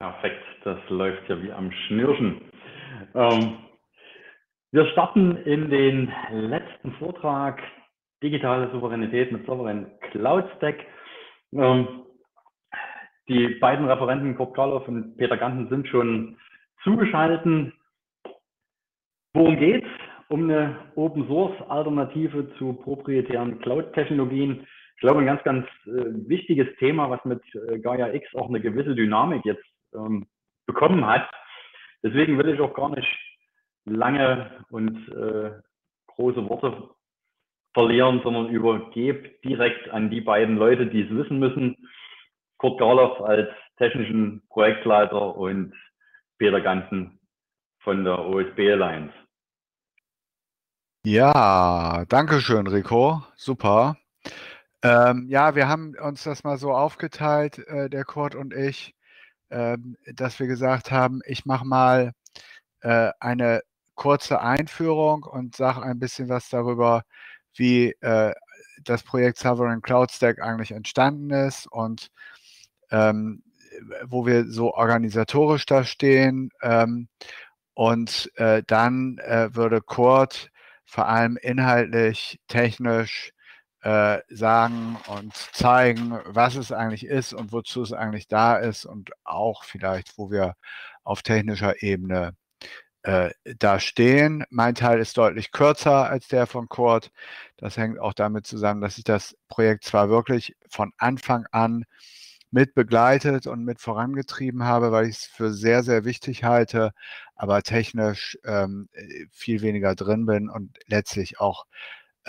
Perfekt, das läuft ja wie am Schnürchen. Ähm, wir starten in den letzten Vortrag Digitale Souveränität mit Sovereign Cloud Stack. Ähm, die beiden Referenten Kurt Karloff und Peter Ganten sind schon zugeschaltet. Worum geht's? Um eine Open Source Alternative zu proprietären Cloud Technologien. Ich glaube, ein ganz, ganz äh, wichtiges Thema, was mit äh, Gaia X auch eine gewisse Dynamik jetzt ähm, bekommen hat. Deswegen will ich auch gar nicht lange und äh, große Worte verlieren, sondern übergebe direkt an die beiden Leute, die es wissen müssen. Kurt Garloff als technischen Projektleiter und Peter Ganzen von der OSB Alliance. Ja, danke schön, Rico. Super. Ähm, ja, wir haben uns das mal so aufgeteilt, äh, der Kurt und ich, dass wir gesagt haben, ich mache mal äh, eine kurze Einführung und sage ein bisschen was darüber, wie äh, das Projekt Sovereign Cloud Stack eigentlich entstanden ist und ähm, wo wir so organisatorisch da stehen. Ähm, und äh, dann äh, würde Kurt vor allem inhaltlich, technisch äh, sagen und zeigen, was es eigentlich ist und wozu es eigentlich da ist und auch vielleicht, wo wir auf technischer Ebene äh, da stehen. Mein Teil ist deutlich kürzer als der von Kurt. Das hängt auch damit zusammen, dass ich das Projekt zwar wirklich von Anfang an mit begleitet und mit vorangetrieben habe, weil ich es für sehr, sehr wichtig halte, aber technisch ähm, viel weniger drin bin und letztlich auch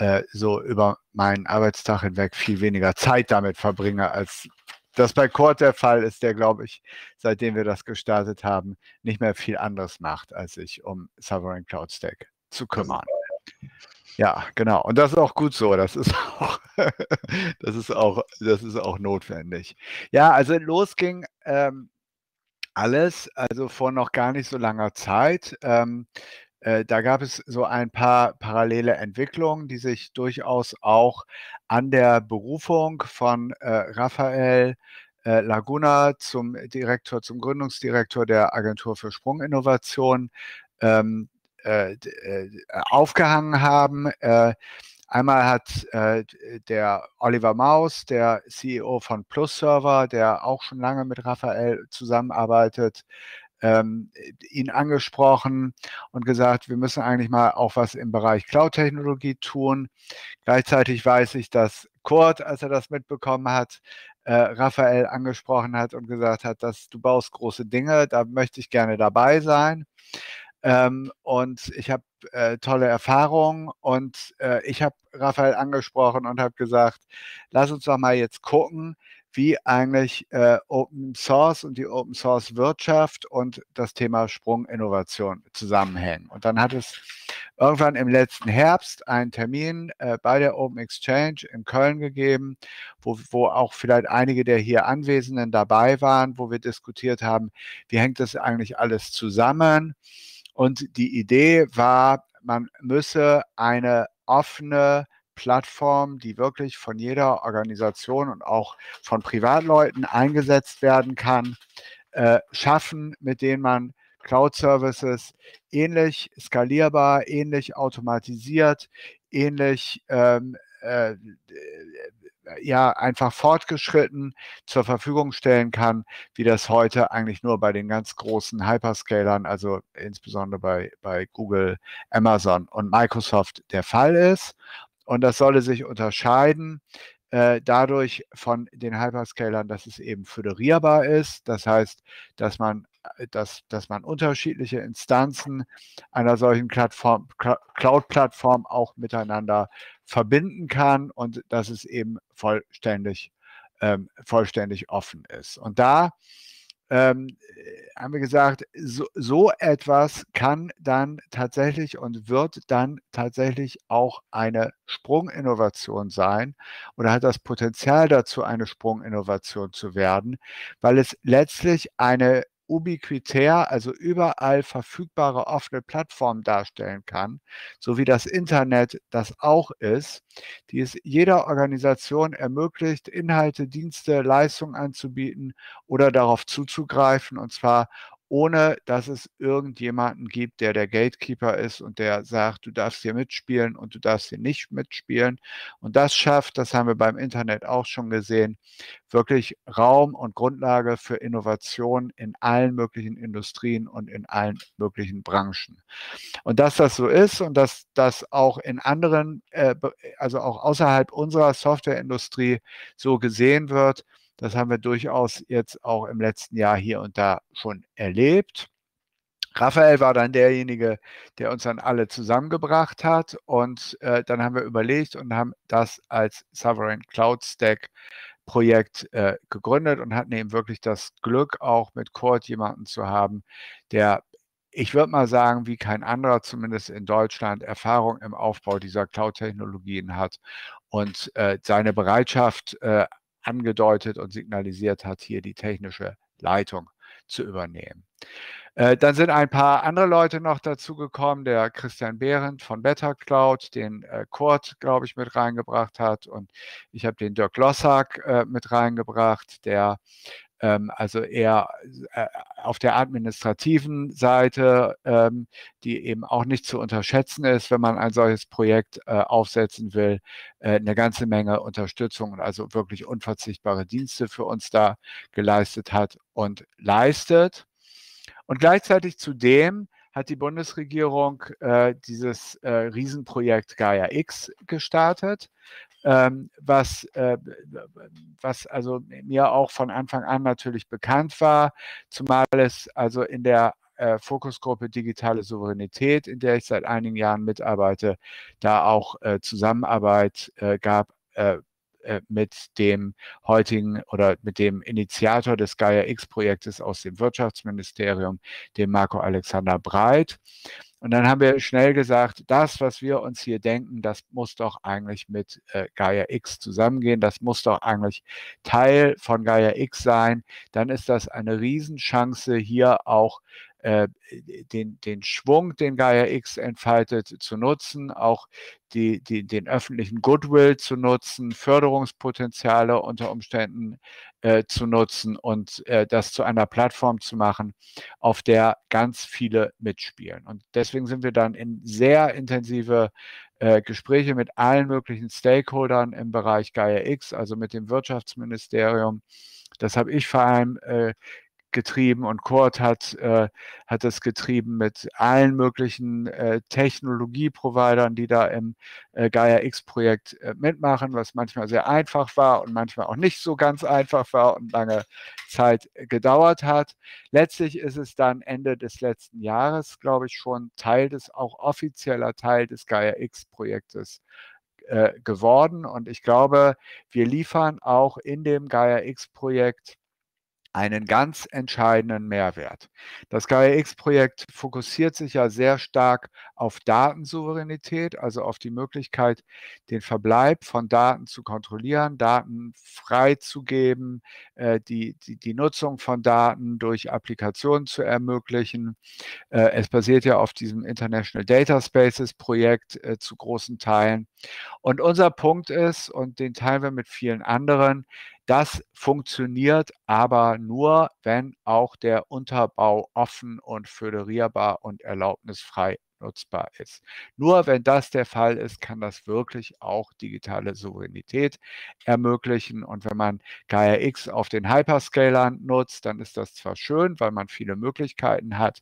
äh, so über meinen Arbeitstag hinweg viel weniger Zeit damit verbringe, als das bei Kurt der Fall ist, der, glaube ich, seitdem wir das gestartet haben, nicht mehr viel anderes macht, als sich um Sovereign Cloud Stack zu kümmern. Ja, genau. Und das ist auch gut so. Das ist auch, das ist auch, das ist auch notwendig. Ja, also los ging ähm, alles, also vor noch gar nicht so langer Zeit. Ähm, äh, da gab es so ein paar parallele Entwicklungen, die sich durchaus auch an der Berufung von äh, Raphael äh, Laguna zum Direktor, zum Gründungsdirektor der Agentur für Sprunginnovation ähm, äh, äh, aufgehangen haben. Äh, einmal hat der Oliver Maus, der CEO von Plus Server, der auch schon lange mit Raphael zusammenarbeitet, ähm, ihn angesprochen und gesagt, wir müssen eigentlich mal auch was im Bereich Cloud-Technologie tun. Gleichzeitig weiß ich, dass Kurt, als er das mitbekommen hat, äh, Raphael angesprochen hat und gesagt hat, dass du baust große Dinge, da möchte ich gerne dabei sein. Ähm, und ich habe äh, tolle Erfahrungen und äh, ich habe Raphael angesprochen und habe gesagt, lass uns doch mal jetzt gucken, wie eigentlich äh, Open Source und die Open Source Wirtschaft und das Thema Sprunginnovation zusammenhängen. Und dann hat es irgendwann im letzten Herbst einen Termin äh, bei der Open Exchange in Köln gegeben, wo, wo auch vielleicht einige der hier Anwesenden dabei waren, wo wir diskutiert haben, wie hängt das eigentlich alles zusammen. Und die Idee war, man müsse eine offene Plattform, die wirklich von jeder Organisation und auch von Privatleuten eingesetzt werden kann, äh, schaffen, mit denen man Cloud-Services ähnlich skalierbar, ähnlich automatisiert, ähnlich ähm, äh, ja einfach fortgeschritten zur Verfügung stellen kann, wie das heute eigentlich nur bei den ganz großen Hyperscalern, also insbesondere bei, bei Google, Amazon und Microsoft der Fall ist. Und das solle sich unterscheiden äh, dadurch von den Hyperscalern, dass es eben föderierbar ist. Das heißt, dass man, äh, dass, dass man unterschiedliche Instanzen einer solchen Cloud-Plattform auch miteinander verbinden kann und dass es eben vollständig, ähm, vollständig offen ist. Und da ähm, haben wir gesagt, so, so, etwas kann dann tatsächlich und wird dann tatsächlich auch eine Sprunginnovation sein oder hat das Potenzial dazu, eine Sprunginnovation zu werden, weil es letztlich eine ubiquitär, also überall verfügbare offene Plattform darstellen kann, so wie das Internet das auch ist, die es jeder Organisation ermöglicht, Inhalte, Dienste, Leistungen anzubieten oder darauf zuzugreifen, und zwar ohne dass es irgendjemanden gibt, der der Gatekeeper ist und der sagt, du darfst hier mitspielen und du darfst hier nicht mitspielen. Und das schafft, das haben wir beim Internet auch schon gesehen, wirklich Raum und Grundlage für Innovation in allen möglichen Industrien und in allen möglichen Branchen. Und dass das so ist und dass das auch in anderen, äh, also auch außerhalb unserer Softwareindustrie so gesehen wird, das haben wir durchaus jetzt auch im letzten Jahr hier und da schon erlebt. Raphael war dann derjenige, der uns dann alle zusammengebracht hat. Und äh, dann haben wir überlegt und haben das als Sovereign Cloud Stack Projekt äh, gegründet und hatten eben wirklich das Glück, auch mit Cord jemanden zu haben, der, ich würde mal sagen, wie kein anderer, zumindest in Deutschland, Erfahrung im Aufbau dieser Cloud-Technologien hat und äh, seine Bereitschaft, äh, angedeutet und signalisiert hat, hier die technische Leitung zu übernehmen. Äh, dann sind ein paar andere Leute noch dazu gekommen, der Christian Behrendt von Better Cloud, den äh, Kurt, glaube ich, mit reingebracht hat und ich habe den Dirk Lossack äh, mit reingebracht, der also eher äh, auf der administrativen Seite, ähm, die eben auch nicht zu unterschätzen ist, wenn man ein solches Projekt äh, aufsetzen will, äh, eine ganze Menge Unterstützung und also wirklich unverzichtbare Dienste für uns da geleistet hat und leistet. Und gleichzeitig zudem hat die Bundesregierung äh, dieses äh, Riesenprojekt Gaia X gestartet, ähm, was, äh, was also mir auch von Anfang an natürlich bekannt war, zumal es also in der äh, Fokusgruppe Digitale Souveränität, in der ich seit einigen Jahren mitarbeite, da auch äh, Zusammenarbeit äh, gab äh, mit dem heutigen oder mit dem Initiator des Gaia X-Projektes aus dem Wirtschaftsministerium, dem Marco Alexander Breit. Und dann haben wir schnell gesagt, das, was wir uns hier denken, das muss doch eigentlich mit äh, Gaia X zusammengehen. Das muss doch eigentlich Teil von Gaia X sein. Dann ist das eine Riesenchance, hier auch äh, den, den Schwung, den Gaia X entfaltet, zu nutzen, auch die, die, den öffentlichen Goodwill zu nutzen, Förderungspotenziale unter Umständen äh, zu nutzen und äh, das zu einer Plattform zu machen, auf der ganz viele mitspielen. Und deswegen sind wir dann in sehr intensive äh, Gespräche mit allen möglichen Stakeholdern im Bereich Gaia X, also mit dem Wirtschaftsministerium. Das habe ich vor allem äh, getrieben und Kurt hat, äh, hat das getrieben mit allen möglichen äh, Technologieprovidern, die da im äh, Gaia X-Projekt äh, mitmachen, was manchmal sehr einfach war und manchmal auch nicht so ganz einfach war und lange Zeit gedauert hat. Letztlich ist es dann Ende des letzten Jahres, glaube ich, schon Teil des, auch offizieller Teil des Gaia X-Projektes äh, geworden. Und ich glaube, wir liefern auch in dem Gaia X-Projekt einen ganz entscheidenden Mehrwert. Das Gaia-X-Projekt fokussiert sich ja sehr stark auf Datensouveränität, also auf die Möglichkeit, den Verbleib von Daten zu kontrollieren, Daten freizugeben, äh, die, die, die Nutzung von Daten durch Applikationen zu ermöglichen. Äh, es basiert ja auf diesem International Data Spaces Projekt äh, zu großen Teilen. Und unser Punkt ist, und den teilen wir mit vielen anderen, das funktioniert aber nur, wenn auch der Unterbau offen und föderierbar und erlaubnisfrei nutzbar ist. Nur wenn das der Fall ist, kann das wirklich auch digitale Souveränität ermöglichen. Und wenn man Gaia X auf den Hyperscalern nutzt, dann ist das zwar schön, weil man viele Möglichkeiten hat.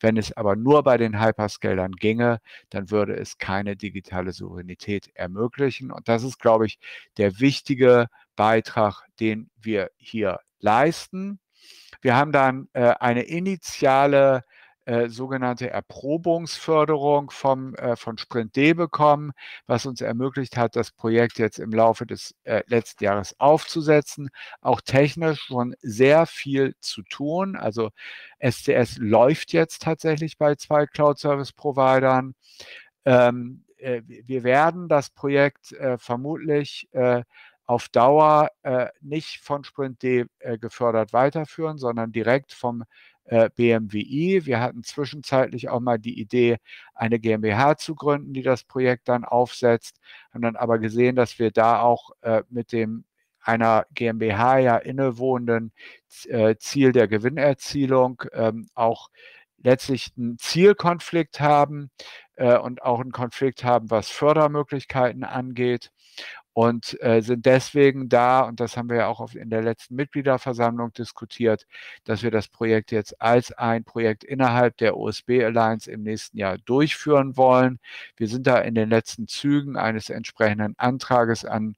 Wenn es aber nur bei den Hyperscalern ginge, dann würde es keine digitale Souveränität ermöglichen. Und das ist, glaube ich, der wichtige Beitrag, den wir hier leisten. Wir haben dann äh, eine initiale äh, sogenannte Erprobungsförderung vom, äh, von Sprint D bekommen, was uns ermöglicht hat, das Projekt jetzt im Laufe des äh, letzten Jahres aufzusetzen. Auch technisch schon sehr viel zu tun. Also SCS läuft jetzt tatsächlich bei zwei Cloud-Service-Providern. Ähm, äh, wir werden das Projekt äh, vermutlich auf Dauer äh, nicht von Sprint D äh, gefördert weiterführen, sondern direkt vom äh, BMWI. Wir hatten zwischenzeitlich auch mal die Idee, eine GmbH zu gründen, die das Projekt dann aufsetzt, haben dann aber gesehen, dass wir da auch äh, mit dem einer GmbH ja innewohnenden äh, Ziel der Gewinnerzielung ähm, auch letztlich einen Zielkonflikt haben äh, und auch einen Konflikt haben, was Fördermöglichkeiten angeht und äh, sind deswegen da, und das haben wir ja auch in der letzten Mitgliederversammlung diskutiert, dass wir das Projekt jetzt als ein Projekt innerhalb der OSB Alliance im nächsten Jahr durchführen wollen. Wir sind da in den letzten Zügen eines entsprechenden Antrages an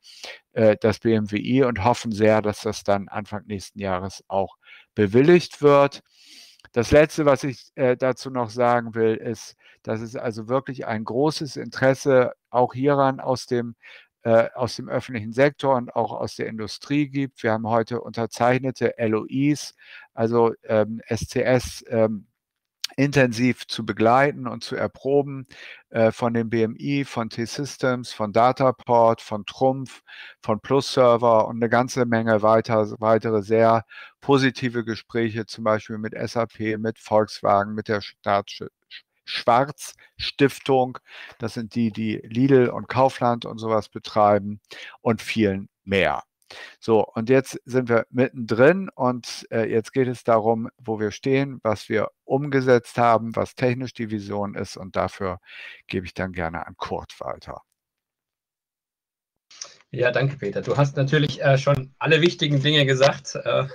äh, das BMWI und hoffen sehr, dass das dann Anfang nächsten Jahres auch bewilligt wird. Das Letzte, was ich äh, dazu noch sagen will, ist, dass es also wirklich ein großes Interesse auch hieran aus dem aus dem öffentlichen Sektor und auch aus der Industrie gibt. Wir haben heute unterzeichnete LOIs, also ähm, SCS ähm, intensiv zu begleiten und zu erproben äh, von dem BMI, von T-Systems, von Dataport, von Trumpf, von Plus Server und eine ganze Menge weiter, weitere sehr positive Gespräche, zum Beispiel mit SAP, mit Volkswagen, mit der Staats Schwarz Stiftung. Das sind die, die Lidl und Kaufland und sowas betreiben und vielen mehr. So, und jetzt sind wir mittendrin und äh, jetzt geht es darum, wo wir stehen, was wir umgesetzt haben, was technisch die Vision ist und dafür gebe ich dann gerne an Kurt weiter. Ja, danke Peter. Du hast natürlich äh, schon alle wichtigen Dinge gesagt. Äh,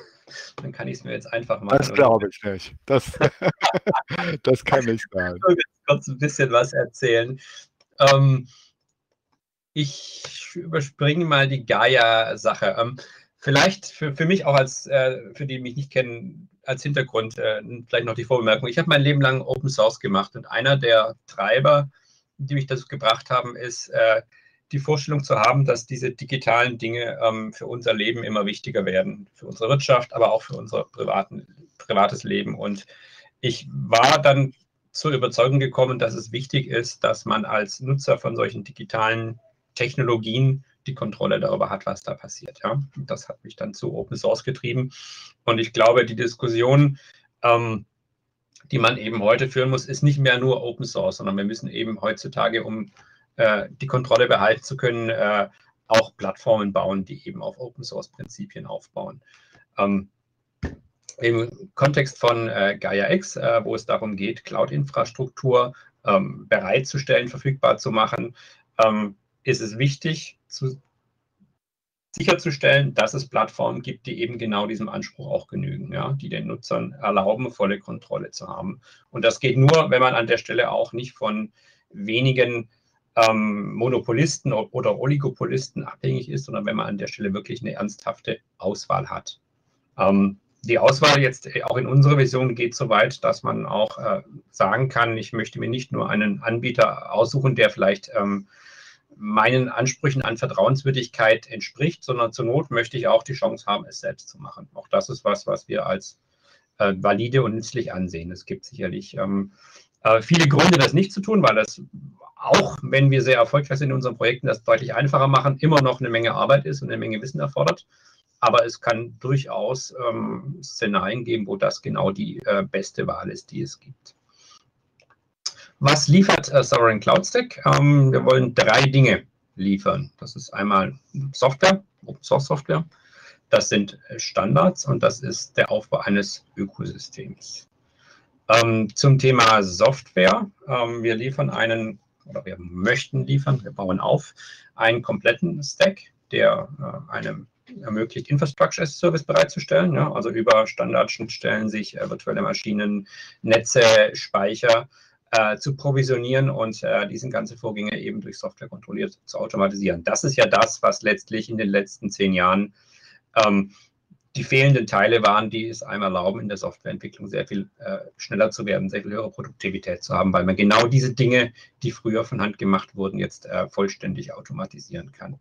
dann kann ich es mir jetzt einfach machen. Das glaube ich nicht. Das, das kann ich sein. Ich will jetzt kurz ein bisschen was erzählen. Ähm, ich überspringe mal die Gaia-Sache. Ähm, vielleicht für, für mich auch als, äh, für die mich nicht kennen, als Hintergrund äh, vielleicht noch die Vorbemerkung. Ich habe mein Leben lang Open Source gemacht und einer der Treiber, die mich dazu gebracht haben, ist, äh, die Vorstellung zu haben, dass diese digitalen Dinge ähm, für unser Leben immer wichtiger werden, für unsere Wirtschaft, aber auch für unser privaten, privates Leben. Und ich war dann zur Überzeugung gekommen, dass es wichtig ist, dass man als Nutzer von solchen digitalen Technologien die Kontrolle darüber hat, was da passiert. Ja? das hat mich dann zu Open Source getrieben. Und ich glaube, die Diskussion, ähm, die man eben heute führen muss, ist nicht mehr nur Open Source, sondern wir müssen eben heutzutage, um äh, die Kontrolle behalten zu können, äh, auch Plattformen bauen, die eben auf Open Source Prinzipien aufbauen. Ähm, Im Kontext von äh, Gaia X, äh, wo es darum geht, Cloud-Infrastruktur ähm, bereitzustellen, verfügbar zu machen, ähm, ist es wichtig, zu, sicherzustellen, dass es Plattformen gibt, die eben genau diesem Anspruch auch genügen, ja, die den Nutzern erlauben, volle Kontrolle zu haben. Und das geht nur, wenn man an der Stelle auch nicht von wenigen ähm, Monopolisten oder Oligopolisten abhängig ist, sondern wenn man an der Stelle wirklich eine ernsthafte Auswahl hat. Ähm, die Auswahl jetzt äh, auch in unserer Vision geht so weit, dass man auch äh, sagen kann, ich möchte mir nicht nur einen Anbieter aussuchen, der vielleicht ähm, meinen Ansprüchen an Vertrauenswürdigkeit entspricht, sondern zur Not möchte ich auch die Chance haben, es selbst zu machen. Auch das ist was, was wir als äh, valide und nützlich ansehen. Es gibt sicherlich ähm, äh, viele Gründe, das nicht zu tun, weil das auch, wenn wir sehr erfolgreich sind in unseren Projekten, das deutlich einfacher machen, immer noch eine Menge Arbeit ist und eine Menge Wissen erfordert. Aber es kann durchaus ähm, Szenarien geben, wo das genau die äh, beste Wahl ist, die es gibt. Was liefert äh, Sovereign Cloud Stack? Ähm, wir wollen drei Dinge liefern. Das ist einmal Software, Open Source Software. Das sind Standards und das ist der Aufbau eines Ökosystems. Ähm, zum Thema Software. Ähm, wir liefern einen, oder wir möchten liefern, wir bauen auf, einen kompletten Stack, der äh, einem ermöglicht, Infrastructure as Service bereitzustellen, ja, also über Standardschnittstellen sich äh, virtuelle Maschinen, Netze, Speicher äh, zu provisionieren und äh, diesen ganzen Vorgänge eben durch Software kontrolliert zu automatisieren. Das ist ja das, was letztlich in den letzten zehn Jahren ähm, die fehlenden Teile waren, die es einem erlauben, in der Softwareentwicklung sehr viel äh, schneller zu werden, sehr viel höhere Produktivität zu haben, weil man genau diese Dinge, die früher von Hand gemacht wurden, jetzt äh, vollständig automatisieren kann.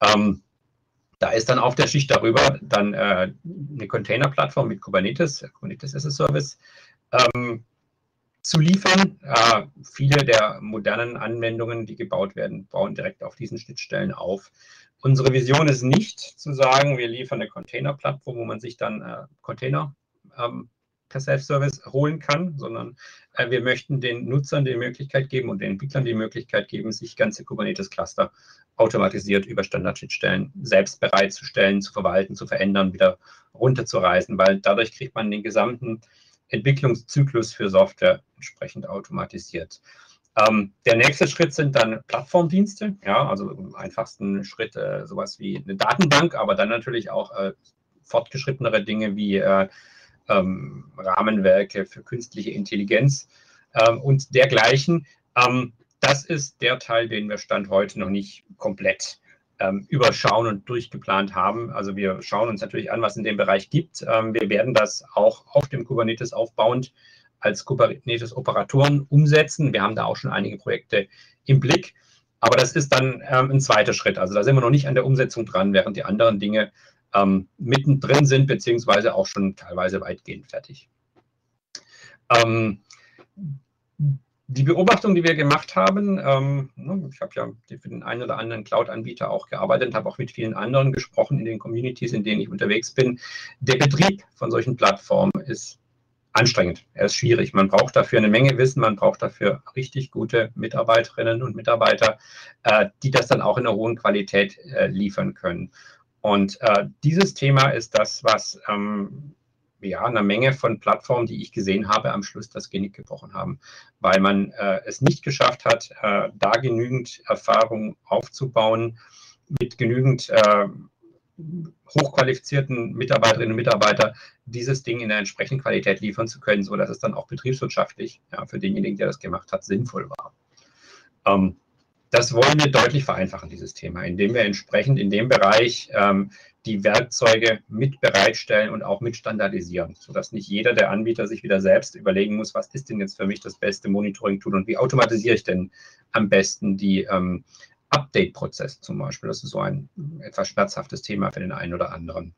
Ähm, da ist dann auf der Schicht darüber dann äh, eine Container-Plattform mit Kubernetes, Kubernetes as a Service, ähm, zu liefern. Äh, viele der modernen Anwendungen, die gebaut werden, bauen direkt auf diesen Schnittstellen auf. Unsere Vision ist nicht zu sagen, wir liefern eine Container-Plattform, wo man sich dann äh, Container ähm, per Self-Service holen kann, sondern äh, wir möchten den Nutzern die Möglichkeit geben und den Entwicklern die Möglichkeit geben, sich ganze Kubernetes-Cluster automatisiert über Standardschnittstellen selbst bereitzustellen, zu verwalten, zu verändern, wieder runterzureißen, weil dadurch kriegt man den gesamten Entwicklungszyklus für Software entsprechend automatisiert. Ähm, der nächste Schritt sind dann Plattformdienste, ja, also im einfachsten Schritt äh, sowas wie eine Datenbank, aber dann natürlich auch äh, fortgeschrittenere Dinge wie äh, ähm, Rahmenwerke für künstliche Intelligenz ähm, und dergleichen. Ähm, das ist der Teil, den wir Stand heute noch nicht komplett ähm, überschauen und durchgeplant haben. Also wir schauen uns natürlich an, was in dem Bereich gibt. Wir werden das auch auf dem Kubernetes aufbauend als Kubernetes-Operatoren umsetzen. Wir haben da auch schon einige Projekte im Blick. Aber das ist dann ähm, ein zweiter Schritt. Also da sind wir noch nicht an der Umsetzung dran, während die anderen Dinge ähm, mittendrin sind, beziehungsweise auch schon teilweise weitgehend fertig. Ähm, die Beobachtung, die wir gemacht haben, ähm, ne, ich habe ja für den einen oder anderen Cloud-Anbieter auch gearbeitet, habe auch mit vielen anderen gesprochen in den Communities, in denen ich unterwegs bin. Der Betrieb von solchen Plattformen ist anstrengend, er ist schwierig. Man braucht dafür eine Menge Wissen, man braucht dafür richtig gute Mitarbeiterinnen und Mitarbeiter, äh, die das dann auch in einer hohen Qualität äh, liefern können. Und äh, dieses Thema ist das, was ähm, ja, einer Menge von Plattformen, die ich gesehen habe, am Schluss das Genick gebrochen haben, weil man äh, es nicht geschafft hat, äh, da genügend Erfahrung aufzubauen, mit genügend äh, hochqualifizierten Mitarbeiterinnen und Mitarbeitern dieses Ding in der entsprechenden Qualität liefern zu können, sodass es dann auch betriebswirtschaftlich ja, für denjenigen, der das gemacht hat, sinnvoll war. Ähm, das wollen wir deutlich vereinfachen, dieses Thema, indem wir entsprechend in dem Bereich ähm, die Werkzeuge mit bereitstellen und auch mit standardisieren, sodass nicht jeder der Anbieter sich wieder selbst überlegen muss, was ist denn jetzt für mich das beste Monitoring-Tool und wie automatisiere ich denn am besten die ähm, Update-Prozesse zum Beispiel. Das ist so ein etwas schmerzhaftes Thema für den einen oder anderen.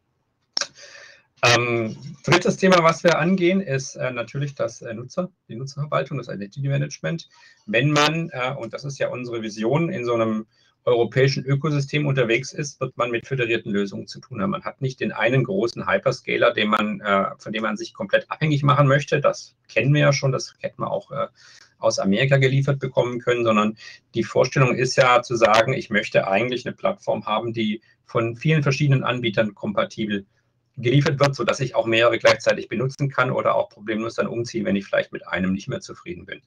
Ähm, drittes Thema, was wir angehen, ist äh, natürlich das äh, Nutzer, die Nutzerverwaltung, das Identity Management. Wenn man, äh, und das ist ja unsere Vision, in so einem europäischen Ökosystem unterwegs ist, wird man mit föderierten Lösungen zu tun haben. Man hat nicht den einen großen Hyperscaler, man, äh, von dem man sich komplett abhängig machen möchte. Das kennen wir ja schon, das hätten wir auch äh, aus Amerika geliefert bekommen können, sondern die Vorstellung ist ja zu sagen, ich möchte eigentlich eine Plattform haben, die von vielen verschiedenen Anbietern kompatibel geliefert wird, sodass ich auch mehrere gleichzeitig benutzen kann oder auch problemlos dann umziehen, wenn ich vielleicht mit einem nicht mehr zufrieden bin.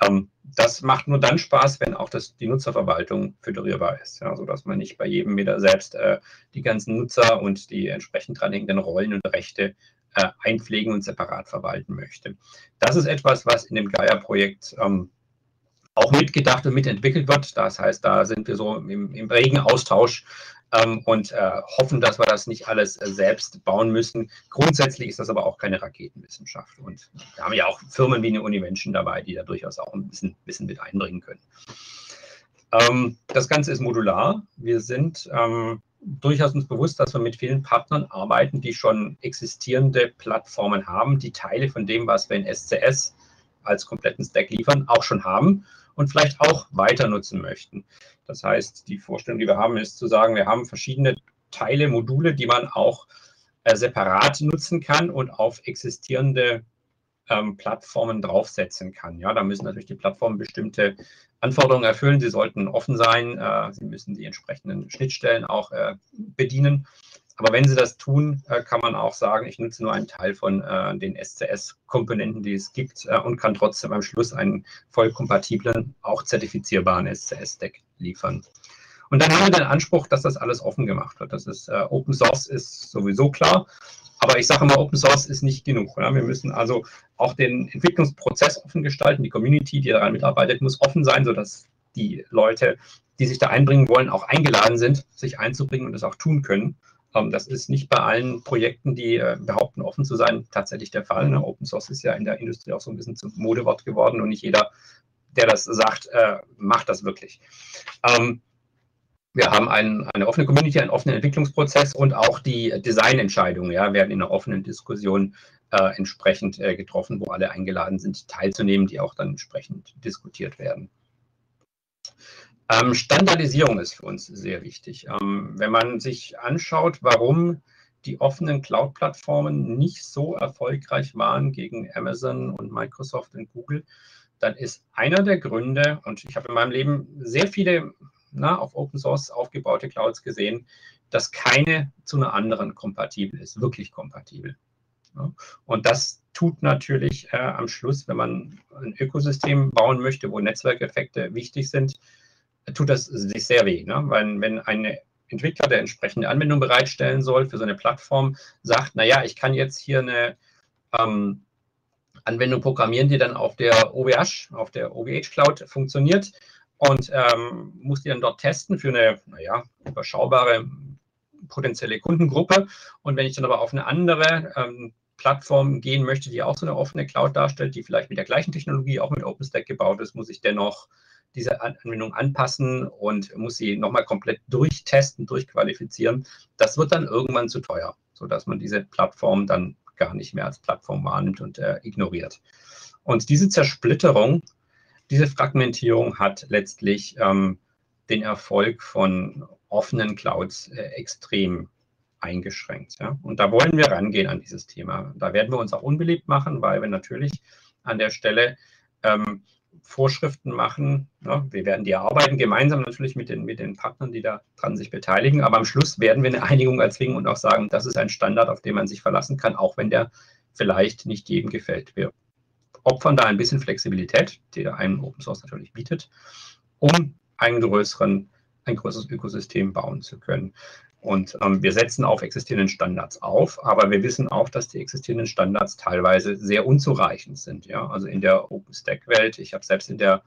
Ähm, das macht nur dann Spaß, wenn auch das, die Nutzerverwaltung föderierbar ist, ja, sodass man nicht bei jedem wieder selbst äh, die ganzen Nutzer und die entsprechend dranhängenden Rollen und Rechte äh, einpflegen und separat verwalten möchte. Das ist etwas, was in dem Gaia-Projekt ähm, auch mitgedacht und mitentwickelt wird. Das heißt, da sind wir so im, im regen Austausch ähm, und äh, hoffen, dass wir das nicht alles äh, selbst bauen müssen. Grundsätzlich ist das aber auch keine Raketenwissenschaft. Und wir haben ja auch Firmen wie eine Uni Menschen dabei, die da durchaus auch ein bisschen Wissen mit einbringen können. Ähm, das Ganze ist modular. Wir sind ähm, durchaus uns bewusst, dass wir mit vielen Partnern arbeiten, die schon existierende Plattformen haben, die Teile von dem, was wir in SCS als kompletten Stack liefern, auch schon haben und vielleicht auch weiter nutzen möchten. Das heißt, die Vorstellung, die wir haben, ist zu sagen, wir haben verschiedene Teile, Module, die man auch äh, separat nutzen kann und auf existierende ähm, Plattformen draufsetzen kann. Ja, da müssen natürlich die Plattformen bestimmte Anforderungen erfüllen. Sie sollten offen sein. Äh, sie müssen die entsprechenden Schnittstellen auch äh, bedienen. Aber wenn Sie das tun, äh, kann man auch sagen, ich nutze nur einen Teil von äh, den SCS-Komponenten, die es gibt äh, und kann trotzdem am Schluss einen voll kompatiblen, auch zertifizierbaren SCS-Stack liefern. Und dann haben wir den Anspruch, dass das alles offen gemacht wird. Das ist Open Source ist sowieso klar. Aber ich sage mal, Open Source ist nicht genug. Ja? Wir müssen also auch den Entwicklungsprozess offen gestalten. Die Community, die daran mitarbeitet, muss offen sein, sodass die Leute, die sich da einbringen wollen, auch eingeladen sind, sich einzubringen und das auch tun können. Ähm, das ist nicht bei allen Projekten, die äh, behaupten, offen zu sein, tatsächlich der Fall. Ne? Open Source ist ja in der Industrie auch so ein bisschen zum Modewort geworden und nicht jeder, der das sagt, äh, macht das wirklich. Ähm, wir haben ein, eine offene Community, einen offenen Entwicklungsprozess und auch die Designentscheidungen ja, werden in einer offenen Diskussion äh, entsprechend äh, getroffen, wo alle eingeladen sind, teilzunehmen, die auch dann entsprechend diskutiert werden. Ähm, Standardisierung ist für uns sehr wichtig. Ähm, wenn man sich anschaut, warum die offenen Cloud-Plattformen nicht so erfolgreich waren gegen Amazon und Microsoft und Google, dann ist einer der Gründe, und ich habe in meinem Leben sehr viele na, auf Open Source aufgebaute Clouds gesehen, dass keine zu einer anderen kompatibel ist, wirklich kompatibel. Ja. Und das tut natürlich äh, am Schluss, wenn man ein Ökosystem bauen möchte, wo Netzwerkeffekte wichtig sind, tut das sich sehr weh. Ne? Weil wenn ein Entwickler, der entsprechende Anwendung bereitstellen soll für so eine Plattform, sagt, naja, ich kann jetzt hier eine ähm, Anwendung programmieren, die dann auf der OVH, auf der OVH Cloud funktioniert und ähm, muss die dann dort testen für eine, naja, überschaubare potenzielle Kundengruppe. Und wenn ich dann aber auf eine andere ähm, Plattform gehen möchte, die auch so eine offene Cloud darstellt, die vielleicht mit der gleichen Technologie auch mit OpenStack gebaut ist, muss ich dennoch diese Anwendung anpassen und muss sie nochmal komplett durchtesten, durchqualifizieren. Das wird dann irgendwann zu teuer, sodass man diese Plattform dann gar nicht mehr als Plattform wahrnimmt und äh, ignoriert. Und diese Zersplitterung, diese Fragmentierung hat letztlich ähm, den Erfolg von offenen Clouds äh, extrem eingeschränkt. Ja? Und da wollen wir rangehen an dieses Thema. Da werden wir uns auch unbeliebt machen, weil wir natürlich an der Stelle ähm, Vorschriften machen. Ja, wir werden die erarbeiten, gemeinsam natürlich mit den, mit den Partnern, die daran sich beteiligen. Aber am Schluss werden wir eine Einigung erzwingen und auch sagen, das ist ein Standard, auf den man sich verlassen kann, auch wenn der vielleicht nicht jedem gefällt. Wir opfern da ein bisschen Flexibilität, die einem Open Source natürlich bietet, um einen größeren, ein größeres Ökosystem bauen zu können. Und ähm, wir setzen auf existierenden Standards auf, aber wir wissen auch, dass die existierenden Standards teilweise sehr unzureichend sind. Ja? Also in der OpenStack-Welt, ich habe selbst in der,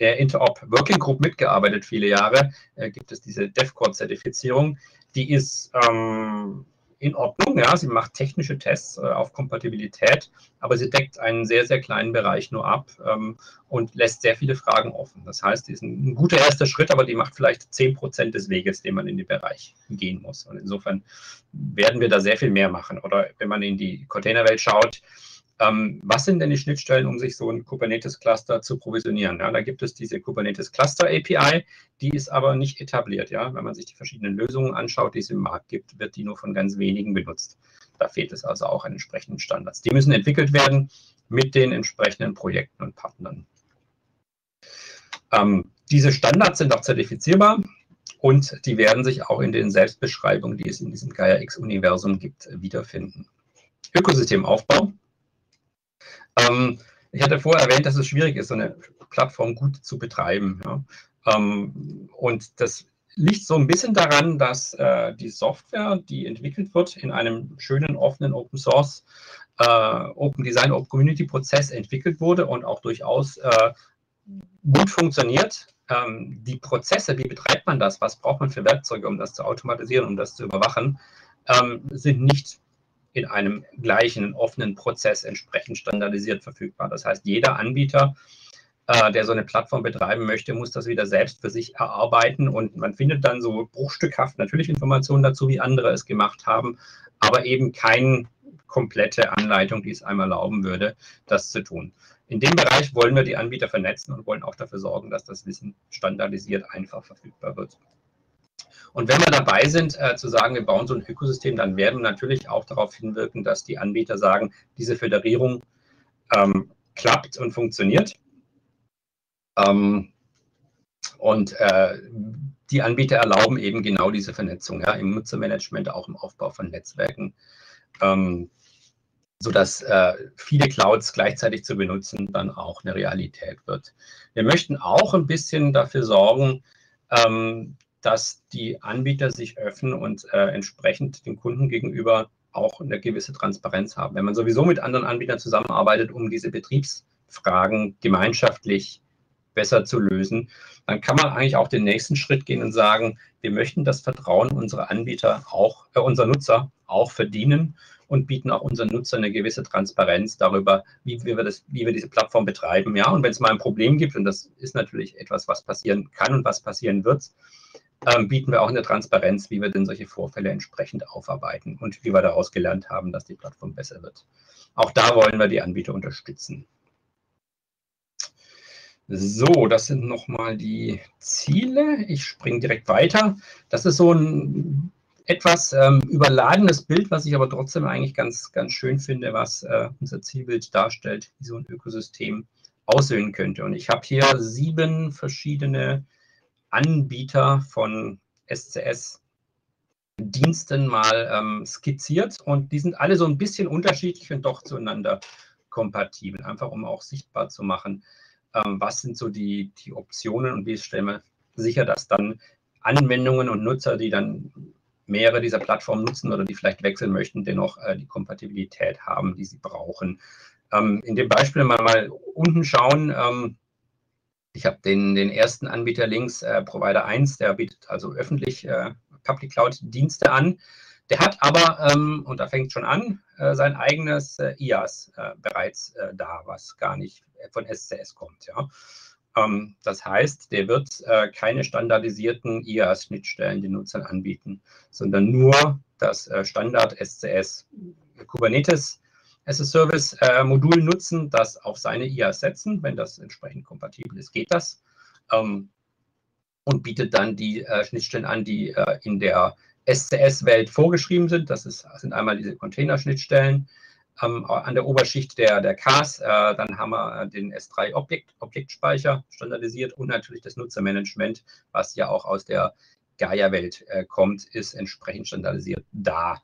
der Interop Working Group mitgearbeitet, viele Jahre, äh, gibt es diese DevCode-Zertifizierung. Die ist ähm, in Ordnung. Ja, sie macht technische Tests äh, auf Kompatibilität, aber sie deckt einen sehr, sehr kleinen Bereich nur ab ähm, und lässt sehr viele Fragen offen. Das heißt, die ist ein, ein guter erster Schritt, aber die macht vielleicht 10 Prozent des Weges, den man in den Bereich gehen muss. Und insofern werden wir da sehr viel mehr machen. Oder wenn man in die Containerwelt schaut, ähm, was sind denn die Schnittstellen, um sich so ein Kubernetes-Cluster zu provisionieren? Ja, da gibt es diese Kubernetes Cluster API, die ist aber nicht etabliert. Ja? Wenn man sich die verschiedenen Lösungen anschaut, die es im Markt gibt, wird die nur von ganz wenigen benutzt. Da fehlt es also auch an entsprechenden Standards. Die müssen entwickelt werden mit den entsprechenden Projekten und Partnern. Ähm, diese Standards sind auch zertifizierbar und die werden sich auch in den Selbstbeschreibungen, die es in diesem Gaia-X-Universum gibt, wiederfinden. Ökosystemaufbau ähm, ich hatte vorher erwähnt, dass es schwierig ist, so eine Plattform gut zu betreiben. Ja. Ähm, und das liegt so ein bisschen daran, dass äh, die Software, die entwickelt wird, in einem schönen, offenen Open Source, äh, Open Design, Open Community Prozess entwickelt wurde und auch durchaus äh, gut funktioniert. Ähm, die Prozesse, wie betreibt man das? Was braucht man für Werkzeuge, um das zu automatisieren, um das zu überwachen, ähm, sind nicht in einem gleichen offenen Prozess entsprechend standardisiert verfügbar. Das heißt, jeder Anbieter, äh, der so eine Plattform betreiben möchte, muss das wieder selbst für sich erarbeiten und man findet dann so bruchstückhaft natürlich Informationen dazu, wie andere es gemacht haben, aber eben keine komplette Anleitung, die es einmal erlauben würde, das zu tun. In dem Bereich wollen wir die Anbieter vernetzen und wollen auch dafür sorgen, dass das Wissen standardisiert einfach verfügbar wird. Und wenn wir dabei sind, äh, zu sagen, wir bauen so ein Ökosystem, dann werden wir natürlich auch darauf hinwirken, dass die Anbieter sagen, diese Föderierung ähm, klappt und funktioniert. Ähm, und äh, die Anbieter erlauben eben genau diese Vernetzung ja, im Nutzermanagement, auch im Aufbau von Netzwerken, ähm, sodass äh, viele Clouds gleichzeitig zu benutzen dann auch eine Realität wird. Wir möchten auch ein bisschen dafür sorgen, ähm, dass die Anbieter sich öffnen und äh, entsprechend den Kunden gegenüber auch eine gewisse Transparenz haben. Wenn man sowieso mit anderen Anbietern zusammenarbeitet, um diese Betriebsfragen gemeinschaftlich besser zu lösen, dann kann man eigentlich auch den nächsten Schritt gehen und sagen, wir möchten das Vertrauen unserer Anbieter auch, äh, unserer Nutzer auch verdienen und bieten auch unseren Nutzern eine gewisse Transparenz darüber, wie, wie, wir, das, wie wir diese Plattform betreiben. Ja, und wenn es mal ein Problem gibt, und das ist natürlich etwas, was passieren kann und was passieren wird, ähm, bieten wir auch eine Transparenz, wie wir denn solche Vorfälle entsprechend aufarbeiten und wie wir daraus gelernt haben, dass die Plattform besser wird. Auch da wollen wir die Anbieter unterstützen. So, das sind nochmal die Ziele. Ich springe direkt weiter. Das ist so ein etwas ähm, überladenes Bild, was ich aber trotzdem eigentlich ganz, ganz schön finde, was äh, unser Zielbild darstellt, wie so ein Ökosystem aussehen könnte. Und ich habe hier sieben verschiedene Anbieter von SCS-Diensten mal ähm, skizziert und die sind alle so ein bisschen unterschiedlich und doch zueinander kompatibel, einfach um auch sichtbar zu machen, ähm, was sind so die, die Optionen und wie stellen wir sicher, dass dann Anwendungen und Nutzer, die dann mehrere dieser Plattformen nutzen oder die vielleicht wechseln möchten, dennoch äh, die Kompatibilität haben, die sie brauchen. Ähm, in dem Beispiel mal, mal unten schauen. Ähm, ich habe den, den ersten Anbieter links, äh, Provider 1, der bietet also öffentlich äh, Public Cloud Dienste an. Der hat aber, ähm, und da fängt schon an, äh, sein eigenes äh, IaaS äh, bereits äh, da, was gar nicht von SCS kommt. Ja. Ähm, das heißt, der wird keine standardisierten IaaS-Schnittstellen den Nutzern anbieten, sondern nur das Standard SCS Kubernetes as a Service äh, Modul nutzen, das auf seine IaaS setzen, wenn das entsprechend kompatibel ist, geht das. Ähm, und bietet dann die äh, Schnittstellen an, die äh, in der SCS-Welt vorgeschrieben sind. Das ist, sind einmal diese Container-Schnittstellen, ähm, an der Oberschicht der, der CAS. Äh, dann haben wir den S3 Objekt, standardisiert und natürlich das Nutzermanagement, was ja auch aus der Gaia-Welt äh, kommt, ist entsprechend standardisiert da.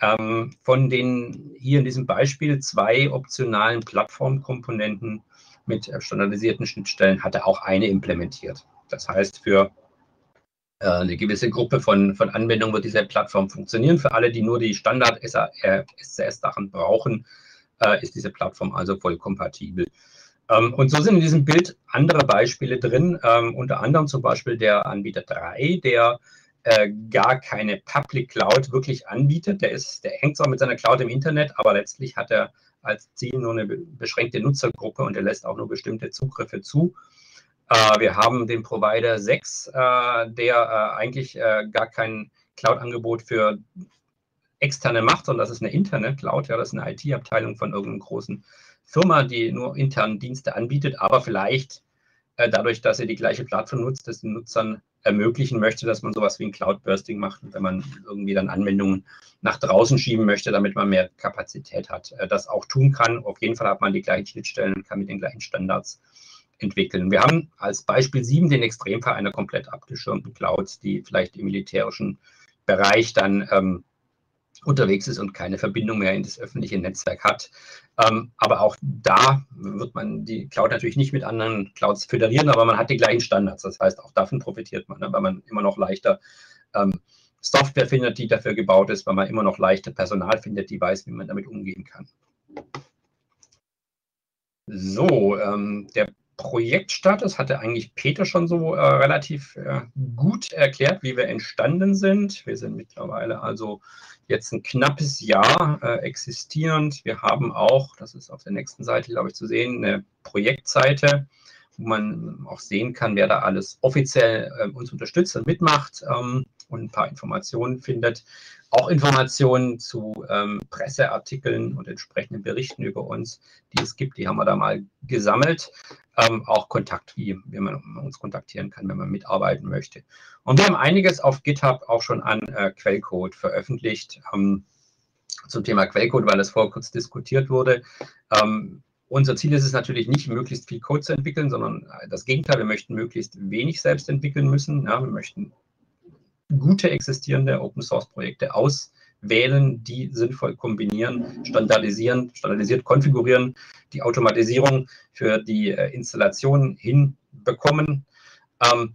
Ähm, von den hier in diesem Beispiel zwei optionalen Plattformkomponenten mit äh, standardisierten Schnittstellen hat er auch eine implementiert. Das heißt, für äh, eine gewisse Gruppe von, von Anwendungen wird diese Plattform funktionieren. Für alle, die nur die Standard-SCS-Sachen äh, brauchen, äh, ist diese Plattform also voll kompatibel. Ähm, und so sind in diesem Bild andere Beispiele drin, ähm, unter anderem zum Beispiel der Anbieter 3, der äh, gar keine Public Cloud wirklich anbietet. Der, ist, der hängt zwar mit seiner Cloud im Internet, aber letztlich hat er als Ziel nur eine beschränkte Nutzergruppe und er lässt auch nur bestimmte Zugriffe zu. Äh, wir haben den Provider 6, äh, der äh, eigentlich gar kein Cloud-Angebot für externe macht, sondern das ist eine interne Cloud. Ja, das ist eine IT-Abteilung von irgendeiner großen Firma, die nur interne Dienste anbietet, aber vielleicht dadurch, dass er die gleiche Plattform nutzt, das den Nutzern ermöglichen möchte, dass man sowas wie ein Cloud-Bursting macht wenn man irgendwie dann Anwendungen nach draußen schieben möchte, damit man mehr Kapazität hat, das auch tun kann. Auf jeden Fall hat man die gleichen Schnittstellen und kann mit den gleichen Standards entwickeln. Wir haben als Beispiel 7 den Extremfall einer komplett abgeschirmten Cloud, die vielleicht im militärischen Bereich dann ähm, unterwegs ist und keine Verbindung mehr in das öffentliche Netzwerk hat. Ähm, aber auch da wird man die Cloud natürlich nicht mit anderen Clouds föderieren, aber man hat die gleichen Standards. Das heißt, auch davon profitiert man, ne, weil man immer noch leichter ähm, Software findet, die dafür gebaut ist, weil man immer noch leichter Personal findet, die weiß, wie man damit umgehen kann. So, ähm, der Projektstatus hatte eigentlich Peter schon so äh, relativ äh, gut erklärt, wie wir entstanden sind. Wir sind mittlerweile also jetzt ein knappes Jahr äh, existierend. Wir haben auch, das ist auf der nächsten Seite, glaube ich, zu sehen, eine Projektseite, wo man auch sehen kann, wer da alles offiziell äh, uns unterstützt und mitmacht ähm, und ein paar Informationen findet. Auch Informationen zu ähm, Presseartikeln und entsprechenden Berichten über uns, die es gibt, die haben wir da mal gesammelt. Ähm, auch Kontakt, wie, wie man uns kontaktieren kann, wenn man mitarbeiten möchte. Und wir haben einiges auf GitHub auch schon an äh, Quellcode veröffentlicht. Ähm, zum Thema Quellcode, weil es vorher kurz diskutiert wurde. Ähm, unser Ziel ist es natürlich nicht, möglichst viel Code zu entwickeln, sondern äh, das Gegenteil, wir möchten möglichst wenig selbst entwickeln müssen. Ja, wir möchten gute existierende Open-Source-Projekte auswählen, die sinnvoll kombinieren, standardisieren, standardisiert konfigurieren, die Automatisierung für die äh, Installation hinbekommen. Ähm,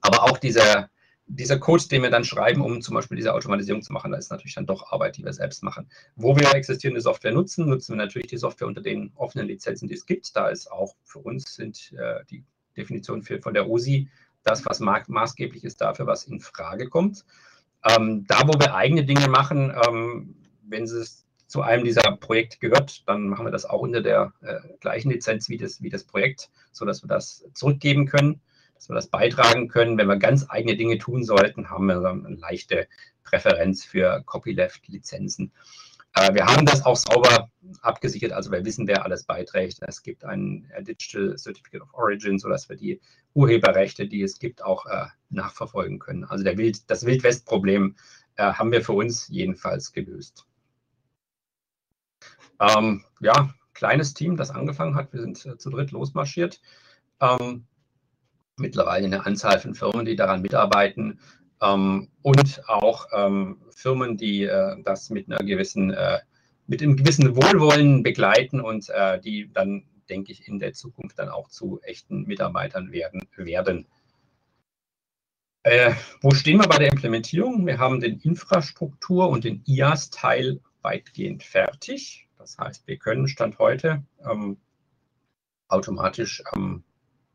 aber auch dieser, dieser Code, den wir dann schreiben, um zum Beispiel diese Automatisierung zu machen, da ist natürlich dann doch Arbeit, die wir selbst machen. Wo wir existierende Software nutzen, nutzen wir natürlich die Software unter den offenen Lizenzen, die es gibt. Da ist auch für uns sind äh, die Definition für, von der OSI das, was maßgeblich ist dafür, was in Frage kommt. Ähm, da, wo wir eigene Dinge machen, ähm, wenn es zu einem dieser Projekte gehört, dann machen wir das auch unter der äh, gleichen Lizenz wie das, wie das Projekt, sodass wir das zurückgeben können, dass wir das beitragen können. Wenn wir ganz eigene Dinge tun sollten, haben wir eine leichte Präferenz für Copyleft-Lizenzen. Äh, wir haben das auch sauber abgesichert, also wir wissen, wer alles beiträgt. Es gibt ein Digital Certificate of Origin, sodass wir die Urheberrechte, die es gibt, auch äh, nachverfolgen können. Also Wild, das Wildwest-Problem äh, haben wir für uns jedenfalls gelöst. Ähm, ja, kleines Team, das angefangen hat. Wir sind zu dritt losmarschiert. Ähm, mittlerweile eine Anzahl von Firmen, die daran mitarbeiten ähm, und auch ähm, Firmen, die äh, das mit einer gewissen, äh, mit einem gewissen Wohlwollen begleiten und äh, die dann, denke ich, in der Zukunft dann auch zu echten Mitarbeitern werden. werden. Äh, wo stehen wir bei der Implementierung? Wir haben den Infrastruktur- und den IaaS-Teil weitgehend fertig. Das heißt, wir können Stand heute ähm, automatisch ähm,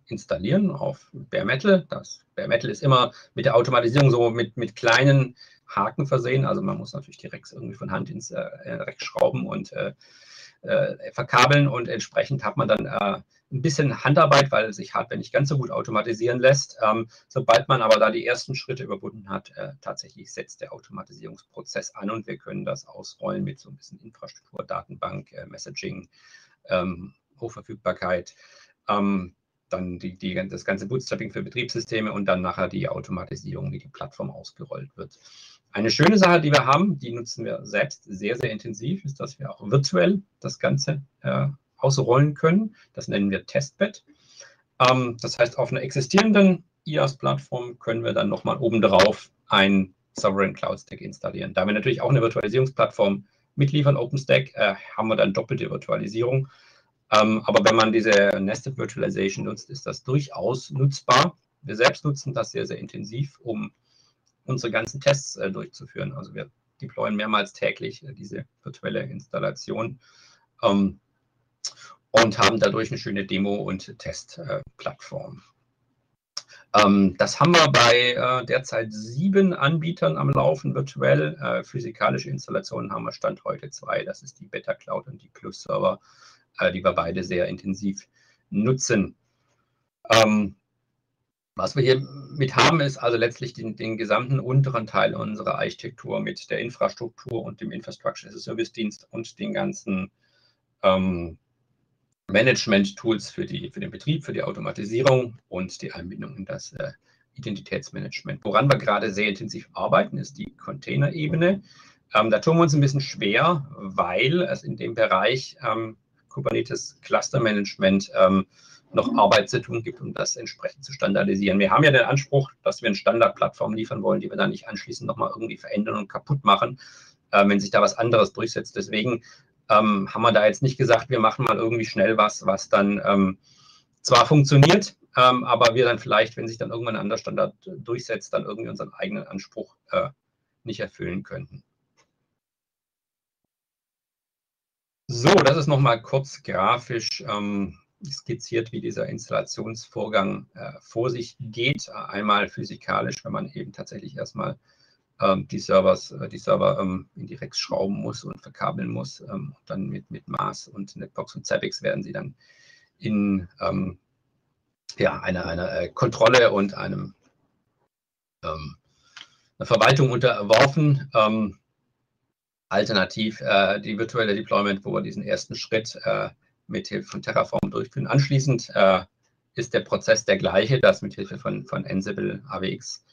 installieren auf Bare Metal. Das Bare Metal ist immer mit der Automatisierung so mit, mit kleinen Haken versehen. Also man muss natürlich die Rex irgendwie von Hand ins äh, Rex schrauben und äh, äh, verkabeln und entsprechend hat man dann äh, ein bisschen Handarbeit, weil sich Hardware nicht ganz so gut automatisieren lässt. Ähm, sobald man aber da die ersten Schritte überwunden hat, äh, tatsächlich setzt der Automatisierungsprozess an und wir können das ausrollen mit so ein bisschen Infrastruktur, Datenbank, äh, Messaging, ähm, Hochverfügbarkeit. Ähm, dann die, die, das ganze Bootstrapping für Betriebssysteme und dann nachher die Automatisierung, wie die Plattform ausgerollt wird. Eine schöne Sache, die wir haben, die nutzen wir selbst sehr, sehr intensiv, ist, dass wir auch virtuell das Ganze äh, ausrollen können. Das nennen wir Testbed. Ähm, das heißt, auf einer existierenden IaaS-Plattform können wir dann nochmal obendrauf ein Sovereign Cloud Stack installieren. Da wir natürlich auch eine Virtualisierungsplattform mitliefern, OpenStack, äh, haben wir dann doppelte Virtualisierung. Ähm, aber wenn man diese Nested Virtualization nutzt, ist das durchaus nutzbar. Wir selbst nutzen das sehr, sehr intensiv, um unsere ganzen Tests äh, durchzuführen. Also wir deployen mehrmals täglich äh, diese virtuelle Installation ähm, und haben dadurch eine schöne Demo- und Testplattform. Ähm, das haben wir bei äh, derzeit sieben Anbietern am Laufen virtuell. Physikalische Installationen haben wir Stand heute zwei. Das ist die Beta Cloud und die Plus Server die wir beide sehr intensiv nutzen. Ähm, was wir hier mit haben, ist also letztlich den, den, gesamten unteren Teil unserer Architektur mit der Infrastruktur und dem Infrastructure as a Service Dienst und den ganzen ähm, Management-Tools für, für den Betrieb, für die Automatisierung und die Einbindung in das äh, Identitätsmanagement. Woran wir gerade sehr intensiv arbeiten, ist die Container-Ebene. Ähm, da tun wir uns ein bisschen schwer, weil es in dem Bereich ähm, Kubernetes Cluster Management ähm, noch Arbeit zu tun gibt, um das entsprechend zu standardisieren. Wir haben ja den Anspruch, dass wir eine Standardplattform liefern wollen, die wir dann nicht anschließend nochmal irgendwie verändern und kaputt machen, äh, wenn sich da was anderes durchsetzt. Deswegen ähm, haben wir da jetzt nicht gesagt, wir machen mal irgendwie schnell was, was dann ähm, zwar funktioniert, ähm, aber wir dann vielleicht, wenn sich dann irgendwann ein anderer Standard durchsetzt, dann irgendwie unseren eigenen Anspruch äh, nicht erfüllen könnten. So, das ist nochmal kurz grafisch ähm, skizziert, wie dieser Installationsvorgang äh, vor sich geht. Einmal physikalisch, wenn man eben tatsächlich erstmal ähm, die, Servers, äh, die Server ähm, in die Racks schrauben muss und verkabeln muss. Ähm, dann mit, mit Mars und Netbox und Zabbix werden sie dann in ähm, ja, einer eine, äh, Kontrolle und einem, ähm, einer Verwaltung unterworfen. Alternativ äh, die virtuelle Deployment, wo wir diesen ersten Schritt äh, mit Hilfe von Terraform durchführen. Anschließend äh, ist der Prozess der gleiche, dass mit Hilfe von, von Ansible AWX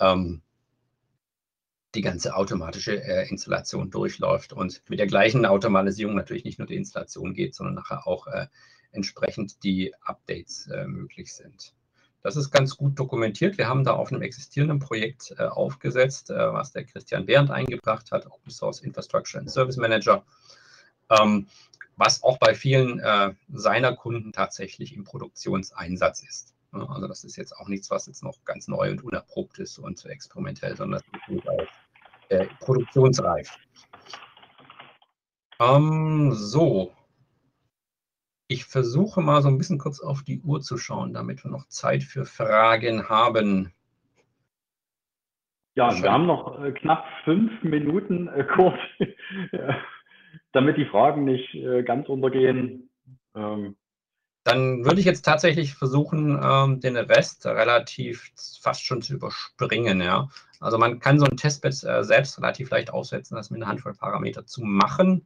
ähm, die ganze automatische äh, Installation durchläuft und mit der gleichen Automatisierung natürlich nicht nur die Installation geht, sondern nachher auch äh, entsprechend die Updates äh, möglich sind. Das ist ganz gut dokumentiert. Wir haben da auf einem existierenden Projekt äh, aufgesetzt, äh, was der Christian Behrendt eingebracht hat, Open Source Infrastructure and Service Manager, ähm, was auch bei vielen äh, seiner Kunden tatsächlich im Produktionseinsatz ist. Also das ist jetzt auch nichts, was jetzt noch ganz neu und unerprobt ist und experimentell, sondern das ist durchaus äh, produktionsreif. Ähm, so, ich versuche mal so ein bisschen kurz auf die Uhr zu schauen, damit wir noch Zeit für Fragen haben. Ja, wir haben noch äh, knapp fünf Minuten äh, kurz, damit die Fragen nicht äh, ganz untergehen. Ähm, dann würde ich jetzt tatsächlich versuchen, ähm, den Rest relativ fast schon zu überspringen. Ja? Also man kann so ein Testbed äh, selbst relativ leicht aussetzen, das mit einer Handvoll Parameter zu machen.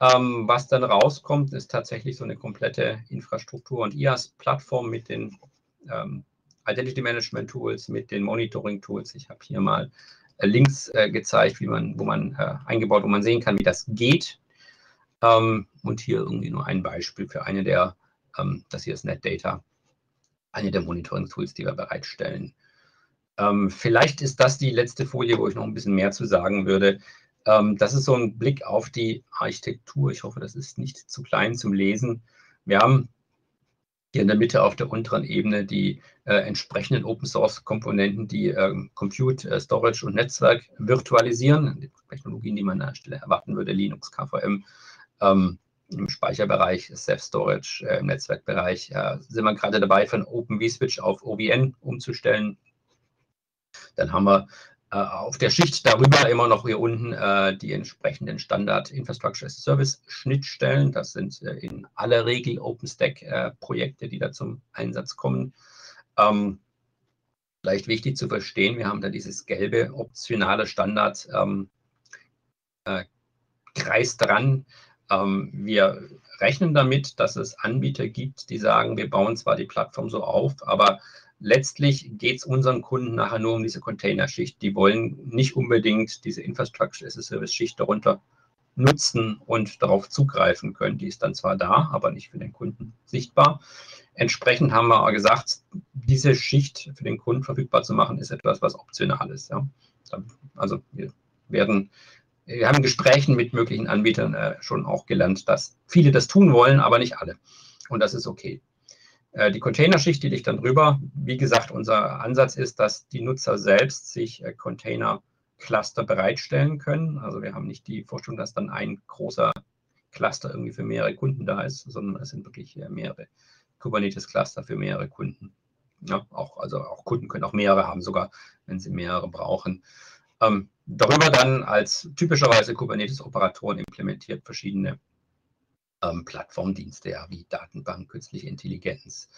Ähm, was dann rauskommt, ist tatsächlich so eine komplette Infrastruktur und IaaS-Plattform mit den ähm, Identity Management Tools, mit den Monitoring Tools. Ich habe hier mal äh, Links äh, gezeigt, wie man, wo man äh, eingebaut, wo man sehen kann, wie das geht. Ähm, und hier irgendwie nur ein Beispiel für eine der, ähm, das hier ist NetData, eine der Monitoring-Tools, die wir bereitstellen. Ähm, vielleicht ist das die letzte Folie, wo ich noch ein bisschen mehr zu sagen würde. Ähm, das ist so ein Blick auf die Architektur. Ich hoffe, das ist nicht zu klein zum Lesen. Wir haben hier in der Mitte auf der unteren Ebene die äh, entsprechenden Open Source Komponenten, die äh, Compute, äh, Storage und Netzwerk virtualisieren, die Technologien, die man an der Stelle erwarten würde, Linux, KVM, ähm, im Speicherbereich, Self-Storage, äh, im Netzwerkbereich äh, sind wir gerade dabei, von Open vSwitch auf OVN umzustellen. Dann haben wir auf der Schicht darüber immer noch hier unten äh, die entsprechenden Standard Infrastructure as a Service Schnittstellen. Das sind äh, in aller Regel OpenStack-Projekte, die da zum Einsatz kommen. Ähm, vielleicht wichtig zu verstehen, wir haben da dieses gelbe optionale Standard ähm, Kreis dran. Ähm, wir rechnen damit, dass es Anbieter gibt, die sagen, wir bauen zwar die Plattform so auf, aber letztlich geht es unseren Kunden nachher nur um diese Containerschicht. Die wollen nicht unbedingt diese Infrastructure as a Service Schicht darunter nutzen und darauf zugreifen können. Die ist dann zwar da, aber nicht für den Kunden sichtbar. Entsprechend haben wir gesagt, diese Schicht für den Kunden verfügbar zu machen, ist etwas, was optional ist. Ja. Also wir werden wir haben in Gesprächen mit möglichen Anbietern äh, schon auch gelernt, dass viele das tun wollen, aber nicht alle. Und das ist okay. Äh, die Containerschicht, die liegt dann drüber. Wie gesagt, unser Ansatz ist, dass die Nutzer selbst sich äh, Container-Cluster bereitstellen können. Also wir haben nicht die Vorstellung, dass dann ein großer Cluster irgendwie für mehrere Kunden da ist, sondern es sind wirklich äh, mehrere Kubernetes-Cluster für mehrere Kunden. Ja, auch, also auch Kunden können auch mehrere haben, sogar wenn sie mehrere brauchen. Ähm, darüber dann als typischerweise Kubernetes-Operatoren implementiert verschiedene ähm, Plattformdienste, ja, wie Datenbank, künstliche Intelligenz,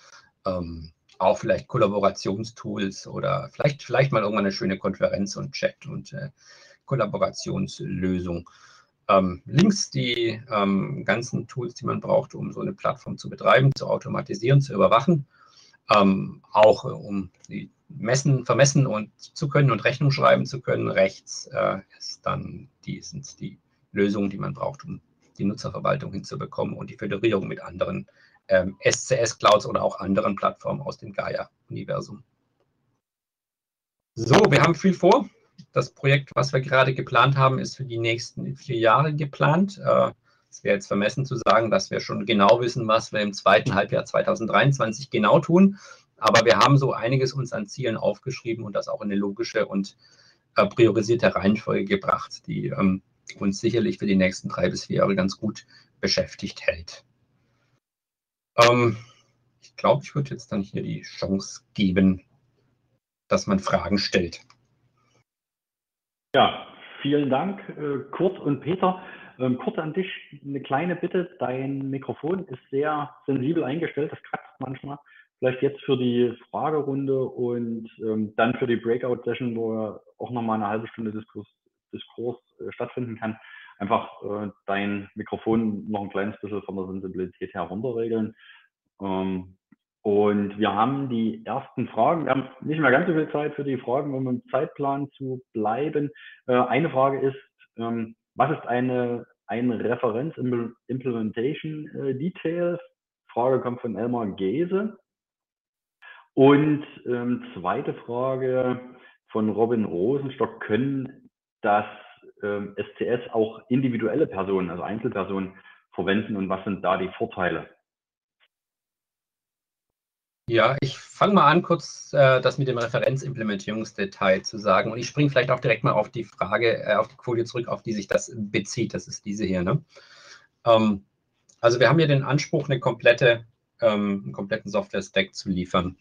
ähm, auch vielleicht Kollaborationstools oder vielleicht, vielleicht mal irgendwann eine schöne Konferenz und Chat und äh, Kollaborationslösung. Ähm, links die ähm, ganzen Tools, die man braucht, um so eine Plattform zu betreiben, zu automatisieren, zu überwachen, ähm, auch äh, um die messen, vermessen und zu können und Rechnung schreiben zu können. Rechts äh, ist dann die, sind die Lösungen, die man braucht, um die Nutzerverwaltung hinzubekommen und die Föderierung mit anderen ähm, SCS-Clouds oder auch anderen Plattformen aus dem Gaia-Universum. So, wir haben viel vor. Das Projekt, was wir gerade geplant haben, ist für die nächsten vier Jahre geplant. Äh, es wäre jetzt vermessen zu sagen, dass wir schon genau wissen, was wir im zweiten Halbjahr 2023 genau tun. Aber wir haben so einiges uns an Zielen aufgeschrieben und das auch in eine logische und äh, priorisierte Reihenfolge gebracht, die ähm, uns sicherlich für die nächsten drei bis vier Jahre ganz gut beschäftigt hält. Ähm, ich glaube, ich würde jetzt dann hier die Chance geben, dass man Fragen stellt. Ja, vielen Dank, äh, Kurt und Peter. Ähm, Kurt an dich eine kleine Bitte. Dein Mikrofon ist sehr sensibel eingestellt, das kratzt manchmal. Vielleicht jetzt für die Fragerunde und ähm, dann für die Breakout-Session, wo auch nochmal eine halbe Stunde Diskurs Diskurs äh, stattfinden kann, einfach äh, dein Mikrofon noch ein kleines bisschen von der Sensibilität her runterregeln. Ähm, und wir haben die ersten Fragen. Wir haben nicht mehr ganz so viel Zeit für die Fragen, um im Zeitplan zu bleiben. Äh, eine Frage ist, ähm, was ist eine, eine Referenz Implementation äh, Details? Frage kommt von Elmar Gese. Und ähm, zweite Frage von Robin Rosenstock. Können dass ähm, SCS auch individuelle Personen, also Einzelpersonen verwenden und was sind da die Vorteile? Ja, ich fange mal an, kurz äh, das mit dem Referenzimplementierungsdetail zu sagen. Und ich springe vielleicht auch direkt mal auf die Frage, äh, auf die Folie zurück, auf die sich das bezieht. Das ist diese hier. Ne? Ähm, also wir haben hier den Anspruch, eine komplette, ähm, einen kompletten Software-Stack zu liefern.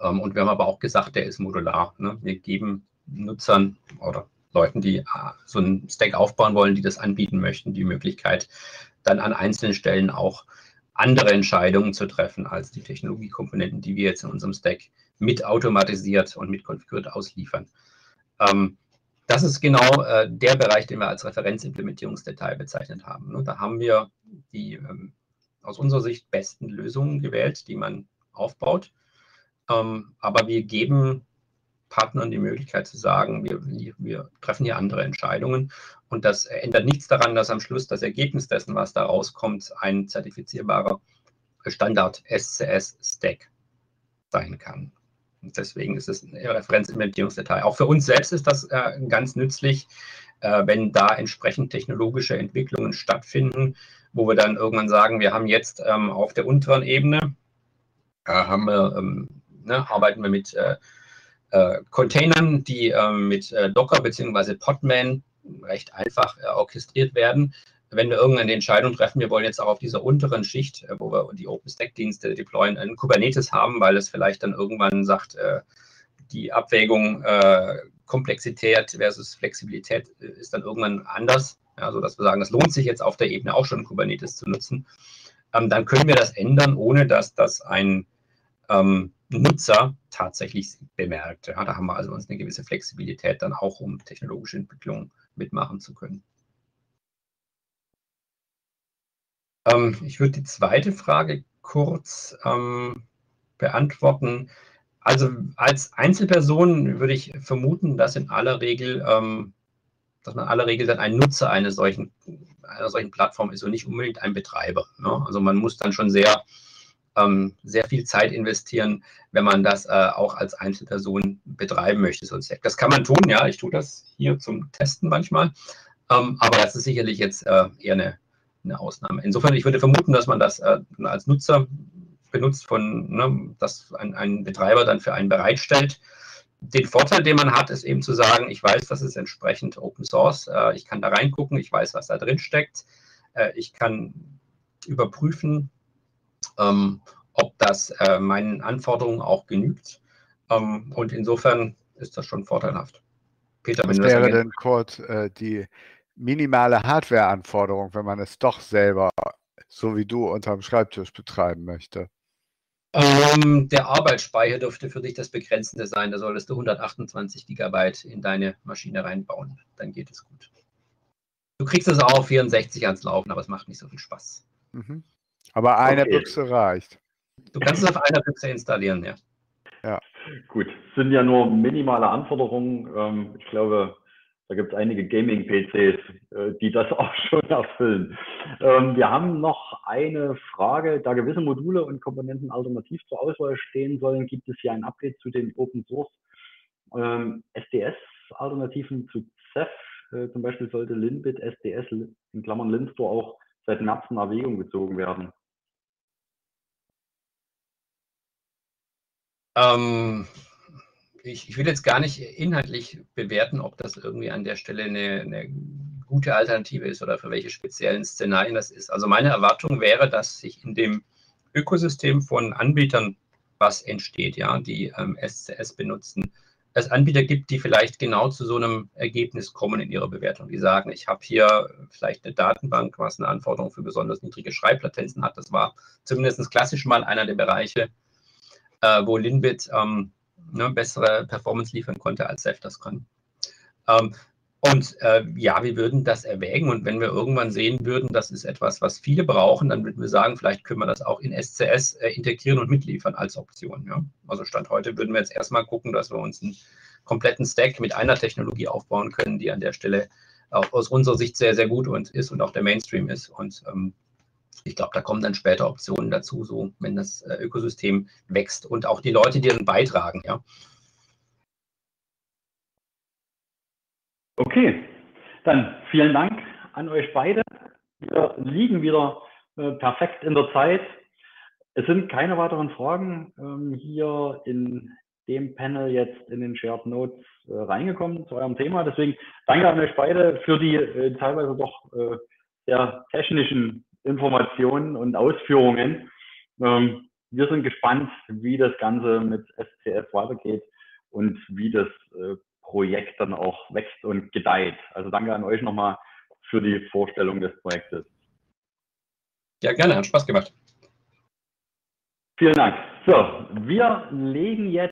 Ähm, und wir haben aber auch gesagt, der ist modular. Ne? Wir geben Nutzern oder Leuten, die äh, so einen Stack aufbauen wollen, die das anbieten möchten, die Möglichkeit, dann an einzelnen Stellen auch andere Entscheidungen zu treffen als die Technologiekomponenten, die wir jetzt in unserem Stack mit automatisiert und mit konfiguriert ausliefern. Ähm, das ist genau äh, der Bereich, den wir als Referenzimplementierungsdetail bezeichnet haben. Und da haben wir die ähm, aus unserer Sicht besten Lösungen gewählt, die man aufbaut. Ähm, aber wir geben Partnern die Möglichkeit zu sagen, wir, wir, treffen hier andere Entscheidungen. Und das ändert nichts daran, dass am Schluss das Ergebnis dessen, was da rauskommt, ein zertifizierbarer Standard SCS-Stack sein kann. Und deswegen ist es ein Referenzimplementierungsdetail. Auch für uns selbst ist das äh, ganz nützlich, äh, wenn da entsprechend technologische Entwicklungen stattfinden, wo wir dann irgendwann sagen, wir haben jetzt ähm, auf der unteren Ebene, äh, haben wir, ähm, ne, arbeiten wir mit äh, Containern, die ähm, mit äh, Docker bzw. Podman recht einfach orchestriert werden wenn wir irgendeine Entscheidung treffen, wir wollen jetzt auch auf dieser unteren Schicht, äh, wo wir die OpenStack-Dienste deployen, einen Kubernetes haben, weil es vielleicht dann irgendwann sagt, äh, die Abwägung äh, Komplexität versus Flexibilität ist dann irgendwann anders, ja, sodass wir sagen, es lohnt sich jetzt auf der Ebene auch schon Kubernetes zu nutzen. Ähm, dann können wir das ändern, ohne dass das ein ähm, Nutzer tatsächlich bemerkt. Ja, da haben wir also uns eine gewisse Flexibilität dann auch, um technologische Entwicklungen mitmachen zu können. Ähm, ich würde die zweite Frage kurz ähm, beantworten. Also als Einzelperson würde ich vermuten, dass in aller Regel, ähm, dass man in aller Regel dann ein Nutzer einer solchen, einer solchen Plattform ist und nicht unbedingt ein Betreiber. Ne? Also man muss dann schon sehr, ähm, sehr viel Zeit investieren, wenn man das äh, auch als Einzelperson betreiben möchte. So das kann man tun, ja, ich tue das hier zum Testen manchmal. Ähm, aber das ist sicherlich jetzt äh, eher eine eine Ausnahme. Insofern, ich würde vermuten, dass man das äh, als Nutzer benutzt, von, ne, dass ein, ein Betreiber dann für einen bereitstellt. Den Vorteil, den man hat, ist eben zu sagen, ich weiß, das ist entsprechend Open Source, äh, ich kann da reingucken, ich weiß, was da drin steckt, äh, ich kann überprüfen, ähm, ob das äh, meinen Anforderungen auch genügt. Ähm, und insofern ist das schon vorteilhaft. Peter, wenn Was wäre denn, Kurt, äh, die minimale Hardware-Anforderung, wenn man es doch selber, so wie du, unterm Schreibtisch betreiben möchte? Ähm, der Arbeitsspeicher dürfte für dich das Begrenzende sein. Da solltest du 128 Gigabyte in deine Maschine reinbauen. Dann geht es gut. Du kriegst es auch auf 64 ans Laufen, aber es macht nicht so viel Spaß. Mhm. Aber eine okay. Büchse reicht. Du kannst es auf einer Büchse installieren, ja. Ja. Gut, es sind ja nur minimale Anforderungen. Ähm, ich glaube, da gibt es einige Gaming-PCs, äh, die das auch schon erfüllen. Ähm, wir haben noch eine Frage. Da gewisse Module und Komponenten alternativ zur Auswahl stehen sollen, gibt es hier ein Update zu den Open Source ähm, SDS-Alternativen zu Ceph. Äh, zum Beispiel sollte Linbit SDS in Klammern Linstore auch seit März in Erwägung gezogen werden. Ähm, ich, ich will jetzt gar nicht inhaltlich bewerten, ob das irgendwie an der Stelle eine, eine gute Alternative ist oder für welche speziellen Szenarien das ist. Also meine Erwartung wäre, dass sich in dem Ökosystem von Anbietern was entsteht, ja, die ähm, SCS benutzen, es Anbieter gibt, die vielleicht genau zu so einem Ergebnis kommen in ihrer Bewertung. Die sagen, ich habe hier vielleicht eine Datenbank, was eine Anforderung für besonders niedrige Schreiblatenzen hat. Das war zumindest klassisch mal einer der Bereiche, äh, wo Linbit ähm, ne, bessere Performance liefern konnte, als Ceph das kann. Ähm, und äh, ja, wir würden das erwägen und wenn wir irgendwann sehen würden, das ist etwas, was viele brauchen, dann würden wir sagen, vielleicht können wir das auch in SCS äh, integrieren und mitliefern als Option. Ja? Also Stand heute würden wir jetzt erstmal gucken, dass wir uns einen kompletten Stack mit einer Technologie aufbauen können, die an der Stelle auch aus unserer Sicht sehr, sehr gut und ist und auch der Mainstream ist. Und ähm, ich glaube, da kommen dann später Optionen dazu, so wenn das äh, Ökosystem wächst und auch die Leute, die dann beitragen, ja. Okay, dann vielen Dank an euch beide. Wir liegen wieder äh, perfekt in der Zeit. Es sind keine weiteren Fragen ähm, hier in dem Panel jetzt in den Shared Notes äh, reingekommen zu eurem Thema. Deswegen danke an euch beide für die äh, teilweise doch äh, sehr technischen Informationen und Ausführungen. Ähm, wir sind gespannt, wie das Ganze mit SCS weitergeht und wie das äh, Projekt dann auch wächst und gedeiht. Also danke an euch nochmal für die Vorstellung des Projektes. Ja, gerne, hat Spaß gemacht. Vielen Dank. So, wir legen jetzt